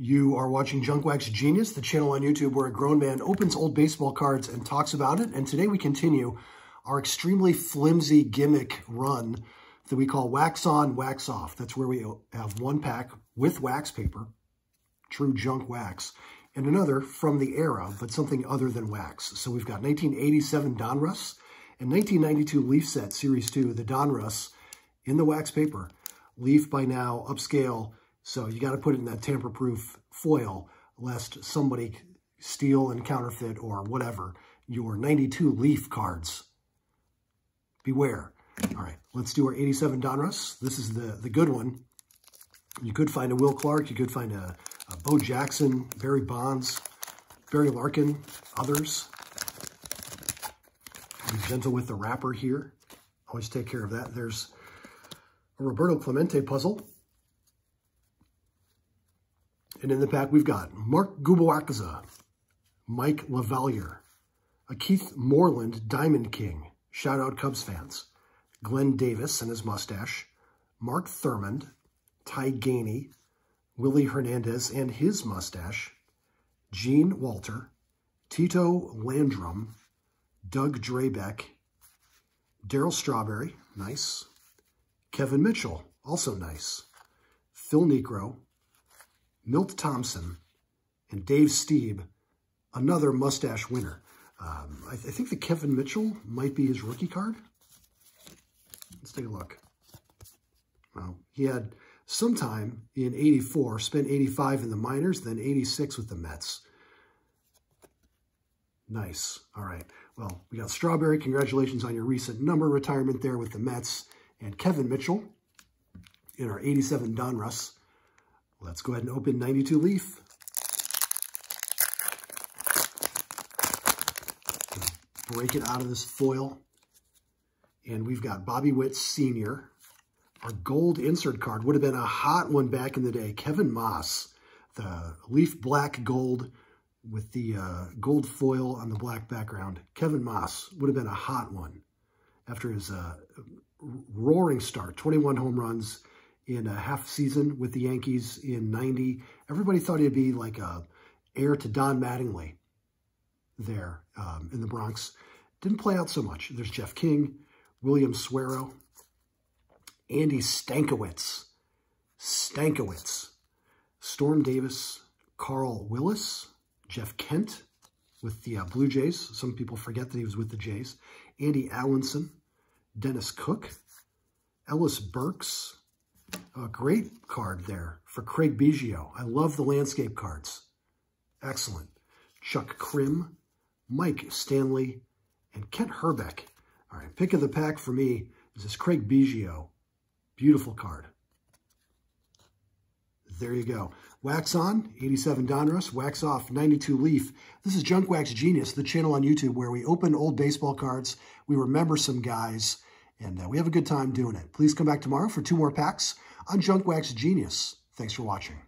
You are watching Junk Wax Genius, the channel on YouTube where a grown man opens old baseball cards and talks about it. And today we continue our extremely flimsy gimmick run that we call Wax On, Wax Off. That's where we have one pack with wax paper, true junk wax, and another from the era, but something other than wax. So we've got 1987 Donruss and 1992 Leaf Set Series 2, the Donruss in the wax paper. Leaf by now, upscale, so you got to put it in that tamper-proof foil lest somebody steal and counterfeit or whatever your 92 Leaf cards. Beware. All right, let's do our 87 Donruss. This is the, the good one. You could find a Will Clark. You could find a, a Bo Jackson, Barry Bonds, Barry Larkin, others. Be gentle with the wrapper here. Always take care of that. There's a Roberto Clemente puzzle. And in the pack, we've got Mark Gubicza, Mike LaValliere, a Keith Moreland Diamond King, shout out Cubs fans, Glenn Davis and his mustache, Mark Thurmond, Ty Gainey, Willie Hernandez and his mustache, Gene Walter, Tito Landrum, Doug Drabek, Darryl Strawberry, nice, Kevin Mitchell, also nice, Phil Niekro, Milt Thompson, and Dave Stieb, another mustache winner. Um, I, th I, think the Kevin Mitchell might be his rookie card. Let's take a look. Well, he had some time in 84, spent 85 in the minors, then 86 with the Mets. Nice. All right. Well, we got Strawberry. Congratulations on your recent number retirement there with the Mets. And Kevin Mitchell in our 87 Donruss. Let's go ahead and open 92 Leaf. Break it out of this foil. And we've got Bobby Witt Sr. Our gold insert card would have been a hot one back in the day. Kevin Maas, the leaf black gold with the uh, gold foil on the black background. Kevin Maas would have been a hot one after his uh, roaring start, 21 home runs, in a half season with the Yankees in 90. Everybody thought he'd be like a heir to Don Mattingly there um, in the Bronx. Didn't play out so much. There's Jeff King, William Suero, Andy Stankiewicz, Stankiewicz, Storm Davis, Carl Willis, Jeff Kent with the uh, Blue Jays. Some people forget that he was with the Jays. Andy Allanson, Dennis Cook, Ellis Burks, a great card there for Craig Biggio. I love the landscape cards. Excellent. Chuck Crim, Mike Stanley, and Kent Hrbek. All right, pick of the pack for me is this Craig Biggio. Beautiful card. There you go. Wax on, 87 Donruss. Wax off, 92 Leaf. This is Junk Wax Genius, the channel on YouTube where we open old baseball cards. We remember some guys and uh, we have a good time doing it. Please come back tomorrow for two more packs on Junk Wax Genius. Thanks for watching.